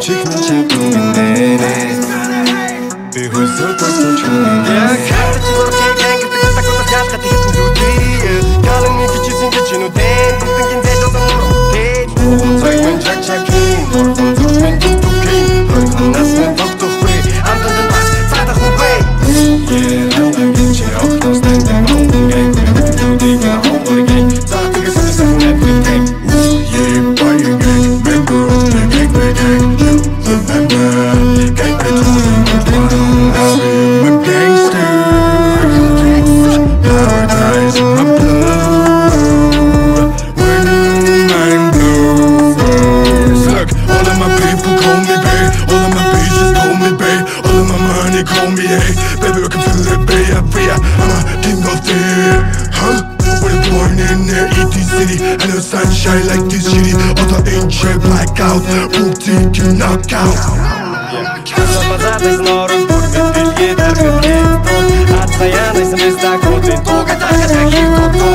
çıkmayacak bu Bir huzur bulsun çünkü Ya kardeşim zor keyiflen gibi Takılda şart katı hiç mi değil Kalın iki çizim geçin o den Tutun gün de dolan vurun den Oğlum sayın çak çakin Orkun tutmen tuttuk keyin Hırkın nasıl? a king of the air, huh? We're born in the ET city, and the sunshine like this city. All the ancient blackout, boutique knockout. Базартай снорон бүргэд билгээ даргад Ат саяна смэс так хотын тога така таки кото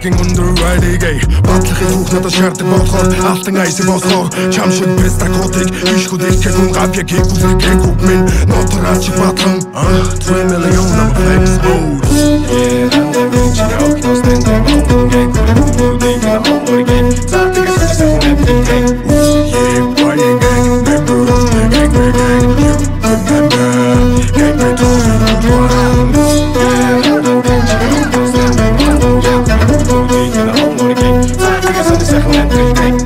fucking underrated батлахын хүүхдэд шаарддаг болохоор алтан айсыг болохоор чам шиг пестакотик ишхүүд ирэх хүн гав яг хийх үзэх гэг үгмэн нотрач батлан ah, 3 million number flex mode Yeah, I'm the original, no standing on the game I